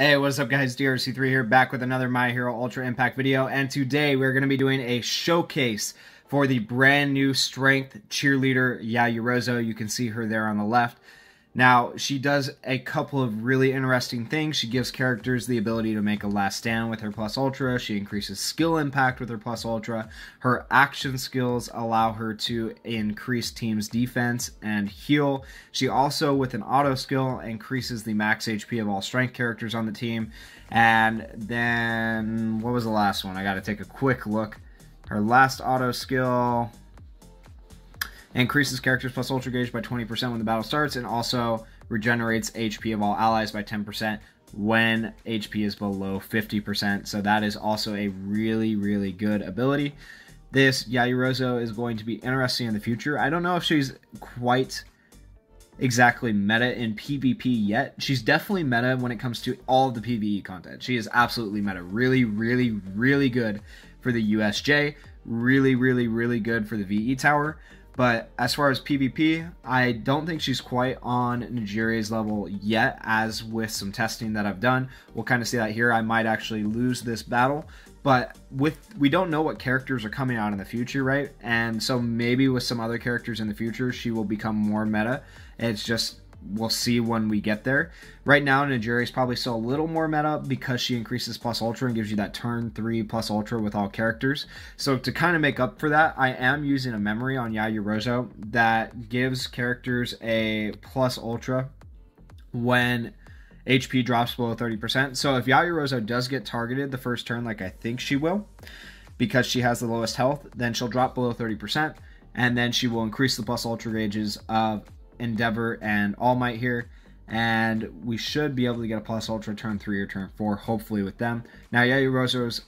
Hey, what's up guys? DRC3 here, back with another My Hero Ultra Impact video, and today we're going to be doing a showcase for the brand new Strength Cheerleader Yaoyorozu. You can see her there on the left. Now, she does a couple of really interesting things. She gives characters the ability to make a last stand with her plus ultra. She increases skill impact with her plus ultra. Her action skills allow her to increase team's defense and heal. She also, with an auto skill, increases the max HP of all strength characters on the team. And then, what was the last one? I got to take a quick look. Her last auto skill increases characters plus ultra gauge by 20% when the battle starts, and also regenerates HP of all allies by 10% when HP is below 50%. So that is also a really, really good ability. This Yaoyorozu is going to be interesting in the future. I don't know if she's quite exactly meta in PvP yet. She's definitely meta when it comes to all of the PvE content. She is absolutely meta. Really, really, really good for the USJ. Really, really, really good for the VE tower. But as far as PvP, I don't think she's quite on Nejire's level yet, as with some testing that I've done. We'll kind of see that here. I might actually lose this battle. But with we don't know what characters are coming out in the future, right? And so maybe with some other characters in the future, she will become more meta. It's just we'll see when we get there. Right now, Nejire is probably still a little more meta because she increases plus ultra and gives you that turn three plus ultra with all characters. So to kind of make up for that, I am using a memory on Yaoyorozu that gives characters a plus ultra when HP drops below 30%. So if Yaoyorozu does get targeted the first turn, like I think she will, because she has the lowest health, then she'll drop below 30%, and then she will increase the plus ultra gauges of Endeavor and All Might here. And we should be able to get a plus ultra turn 3 or turn 4, hopefully with them. Now, Yaoyorozu's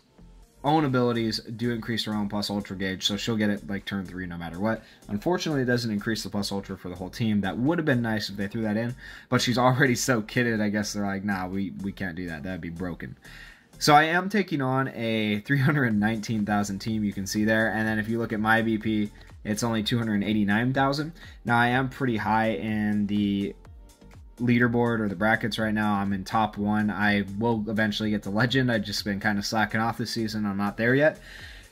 own abilities do increase her own plus ultra gauge, so she'll get it like turn 3 no matter what. Unfortunately, it doesn't increase the plus ultra for the whole team. That would have been nice if they threw that in, but she's already so kitted, I guess they're like, nah, we, we can't do that. That'd be broken. So I am taking on a 319,000 team, you can see there. And then if you look at my BP, it's only 289,000. Now I am pretty high in the leaderboard or the brackets right now. I'm in top one. I will eventually get to legend. I've just been kind of slacking off this season. I'm not there yet.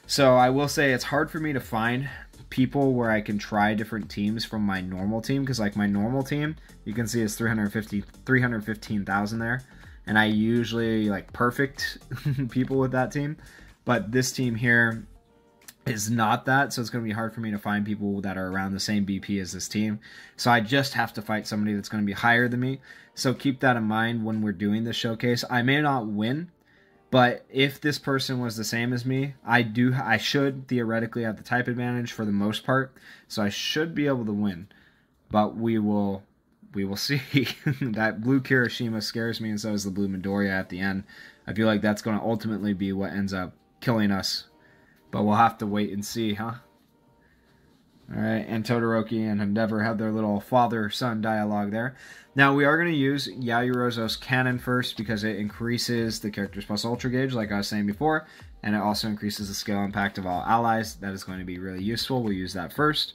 So I will say it's hard for me to find people where I can try different teams from my normal team because like my normal team, you can see it's 350 315,000 there. And I usually like perfect people with that team. But this team here is not that, so it's going to be hard for me to find people that are around the same BP as this team. So I just have to fight somebody that's going to be higher than me. So keep that in mind when we're doing this showcase. I may not win, but if this person was the same as me, I do I should theoretically have the type advantage for the most part, so I should be able to win. But we will we will see. that blue Kirishima scares me, and so is the blue Midoriya at the end. I feel like that's going to ultimately be what ends up killing us but we'll have to wait and see, huh? Alright, and Todoroki and Endeavor have their little father-son dialogue there. Now, we are going to use Yaoyorozu's cannon first because it increases the character's plus ultra gauge, like I was saying before, and it also increases the skill impact of all allies. That is going to be really useful. We'll use that first.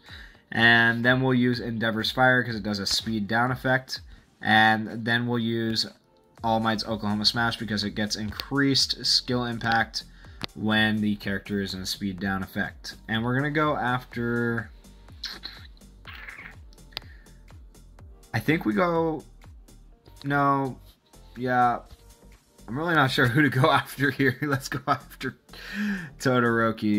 And then we'll use Endeavor's Fire because it does a speed down effect. And then we'll use All Might's Oklahoma Smash because it gets increased skill impact when the character is in a speed down effect. And we're going to go after... I think we go... No, yeah, I'm really not sure who to go after here. Let's go after Todoroki.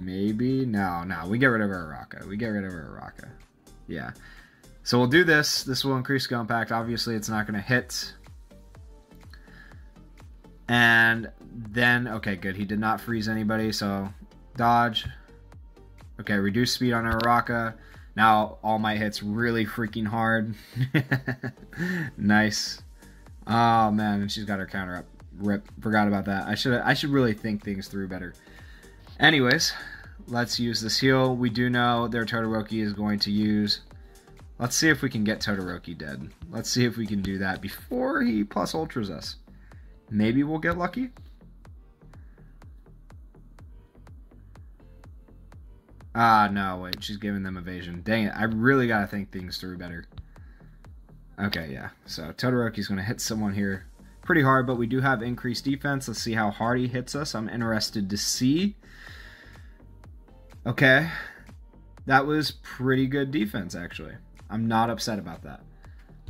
Maybe? No, no. We get rid of Uraraka. We get rid of Uraraka. Yeah. So we'll do this. This will increase skill impact. Obviously, it's not going to hit and then, okay, good. He did not freeze anybody, so dodge. Okay, reduce speed on Uraraka. Now All Might hits really freaking hard. nice. Oh man, and she's got her counter up. Rip. Forgot about that. I should I should really think things through better. Anyways, let's use this heal. We do know their Todoroki is going to use. Let's see if we can get Todoroki dead. Let's see if we can do that before he plus ultras us. Maybe we'll get lucky. Ah, no, wait. She's giving them evasion. Dang it. I really got to think things through better. Okay, yeah. So Todoroki's going to hit someone here pretty hard, but we do have increased defense. Let's see how hard he hits us. I'm interested to see. Okay. That was pretty good defense, actually. I'm not upset about that.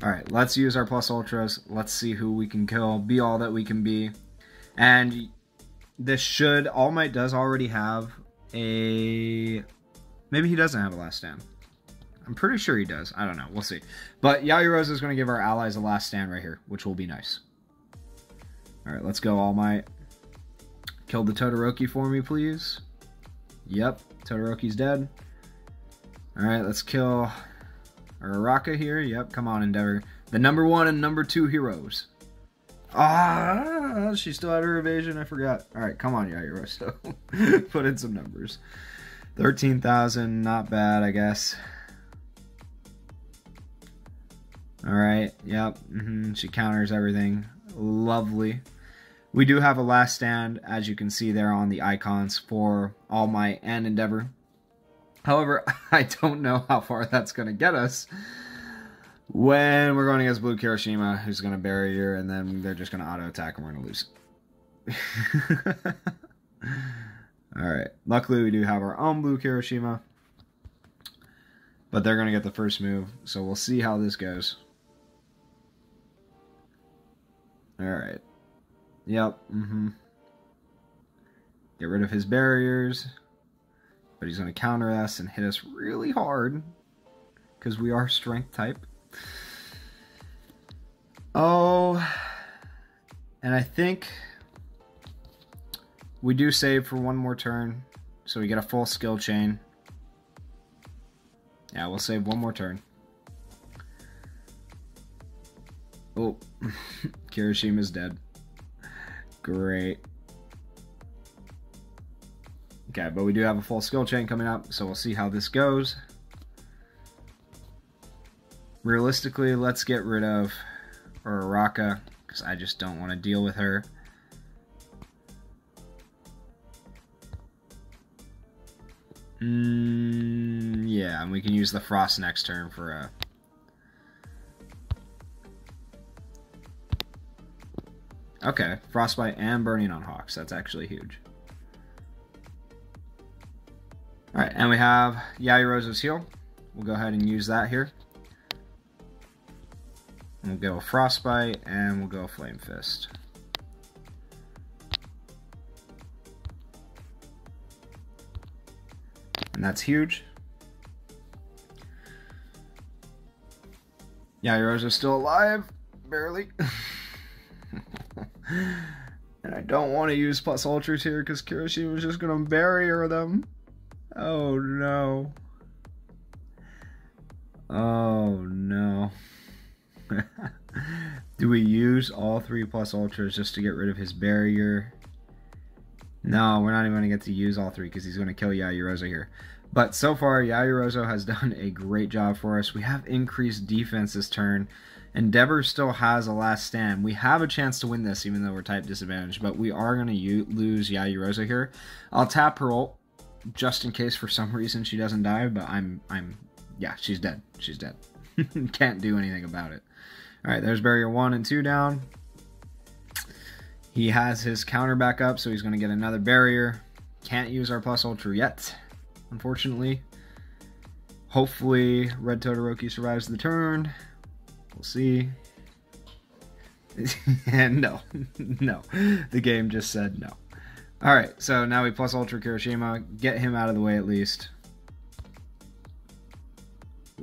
All right, let's use our plus ultras. Let's see who we can kill, be all that we can be. And this should, All Might does already have a, maybe he doesn't have a last stand. I'm pretty sure he does. I don't know. We'll see. But Yaoyorozu is going to give our allies a last stand right here, which will be nice. All right, let's go, All Might. Kill the Todoroki for me, please. Yep, Todoroki's dead. All right, let's kill Araka here. Yep, come on, Endeavor. The number one and number two heroes. Ah, she still had her evasion. I forgot. All right, come on, Yaoyorozu. Put in some numbers. 13,000, not bad, I guess. All right, yep. Mm -hmm. She counters everything. Lovely. We do have a last stand, as you can see there on the icons for All Might and Endeavor. However, I don't know how far that's going to get us when we're going against Blue Kirishima, who's going to bury barrier, and then they're just going to auto attack and we're going to lose. Alright, luckily we do have our own Blue Kirishima, but they're going to get the first move, so we'll see how this goes. Alright. Yep, mm-hmm. Get rid of his barriers. But he's going to counter us and hit us really hard. Because we are strength type. Oh. And I think we do save for one more turn. So we get a full skill chain. Yeah, we'll save one more turn. Oh, Kirishima's dead. Great. Okay, but we do have a full skill chain coming up, so we'll see how this goes. Realistically, let's get rid of Uraraka, because I just don't want to deal with her. Mm, yeah, and we can use the Frost next turn for a... Okay, Frostbite and Burning on Hawks. That's actually huge. And we have Yaoyorozu's heal. We'll go ahead and use that here. We'll go Frostbite, and we'll go Flame Fist. And that's huge. Yaoyorozu is still alive, barely. and I don't want to use plus ultras here because Kirishima's just going to barrier them. Oh no. Oh no. Do we use all three plus ultras just to get rid of his barrier? No, we're not even going to get to use all three because he's going to kill Yaoyorozu here. But so far, Yaoyorozu has done a great job for us. We have increased defense this turn. Endeavor still has a last stand. We have a chance to win this even though we're type disadvantaged, but we are going to lose Yaoyorozu here. I'll tap her ult just in case for some reason she doesn't die, but I'm I'm yeah, she's dead. She's dead. Can't do anything about it. All right, there's barrier 1 and 2 down. He has his counter back up, so he's going to get another barrier. Can't use our plus ultra yet, unfortunately. Hopefully, Red Todoroki survives the turn. We'll see. and no, no. The game just said no. All right, so now we plus Ultra Kirishima. Get him out of the way at least.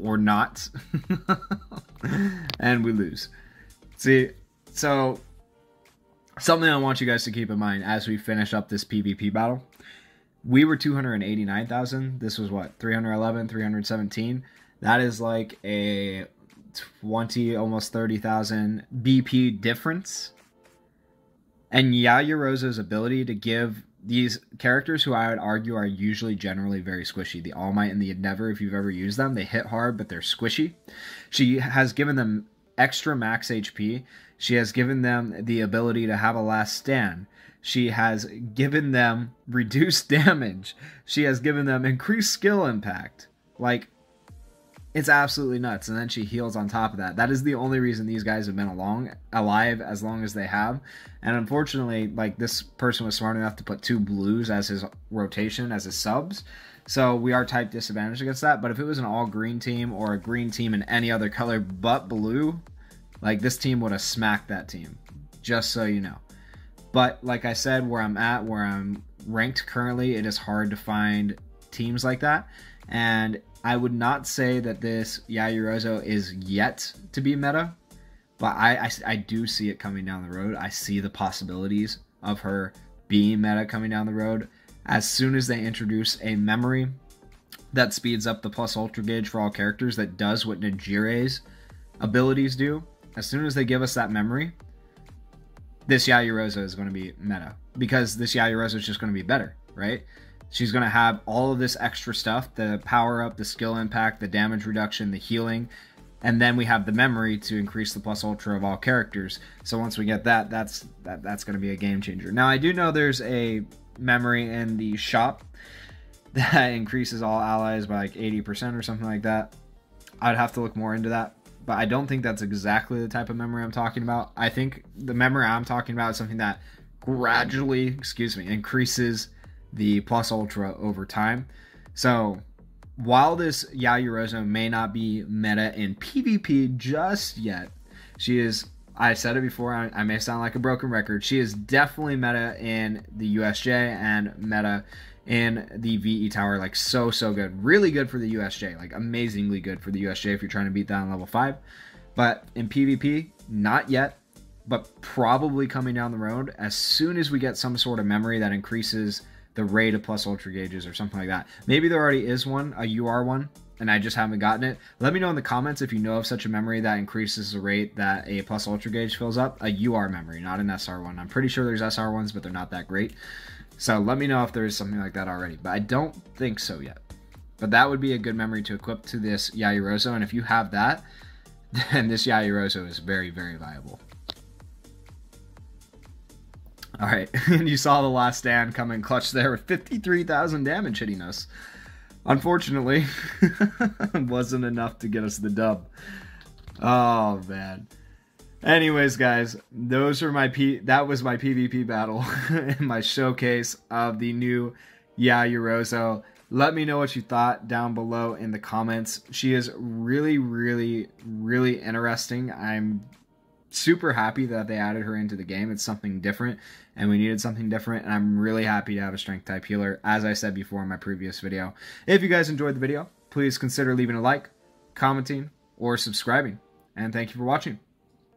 Or not. and we lose. See, so something I want you guys to keep in mind as we finish up this PvP battle. We were 289,000. This was what? 311, 317. That is like a 20, almost 30,000 BP difference and Yaoyorozu's ability to give these characters who I would argue are usually generally very squishy. The All Might and the Endeavor, if you've ever used them, they hit hard, but they're squishy. She has given them extra max HP. She has given them the ability to have a last stand. She has given them reduced damage. She has given them increased skill impact. Like, It's absolutely nuts. And then she heals on top of that. That is the only reason these guys have been along alive as long as they have. And unfortunately, like this person was smart enough to put two blues as his rotation, as his subs. So we are type disadvantaged against that. But if it was an all green team or a green team in any other color but blue, like this team would have smacked that team. Just so you know. But like I said, where I'm at, where I'm ranked currently, it is hard to find teams like that. And I would not say that this Yaoyorozu is yet to be meta, but I, I, I do see it coming down the road. I see the possibilities of her being meta coming down the road. As soon as they introduce a memory that speeds up the plus ultra gauge for all characters that does what Nejire's abilities do, as soon as they give us that memory, this Yaoyorozu is going to be meta because this Yaoyorozu is just going to be better, right? She's going to have all of this extra stuff the power up, the skill impact, the damage reduction, the healing. And then we have the memory to increase the plus ultra of all characters. So once we get that, that's that, that's going to be a game changer. Now I do know there's a memory in the shop that increases all allies by like 80% or something like that. I'd have to look more into that, but I don't think that's exactly the type of memory I'm talking about. I think the memory I'm talking about is something that gradually, excuse me, increases the plus ultra over time. So while this Yaoyorozu may not be meta in PvP just yet, she is. I said it before. I, I, may sound like a broken record. She is definitely meta in the USJ and meta in the VE tower. Like so so good, really good for the USJ. Like amazingly good for the USJ if you're trying to beat that on level five. But in PvP, not yet. But probably coming down the road as soon as we get some sort of memory that increases the rate of plus ultra gauges or something like that. Maybe there already is one, a UR one, and I just haven't gotten it. Let me know in the comments if you know of such a memory that increases the rate that a plus ultra gauge fills up. A UR memory, not an SR one. I'm pretty sure there's SR ones, but they're not that great. So let me know if there is something like that already, but I don't think so yet. But that would be a good memory to equip to this Yaoyorozu, and if you have that, then this Yaoyorozu is very, very viable. All right, and you saw the last stand come in clutch there with 53,000 damage hitting us. Unfortunately, wasn't enough to get us the dub. Oh man. Anyways, guys, those are my P. That was my PvP battle and my showcase of the new Yaoyorozu. Let me know what you thought down below in the comments. She is really, really, really interesting. I'm super happy that they added her into the game. It's something different, and we needed something different, and I'm really happy to have a strength type healer, as I said before in my previous video. If you guys enjoyed the video, please consider leaving a like, commenting, or subscribing. And thank you for watching.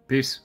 Peace.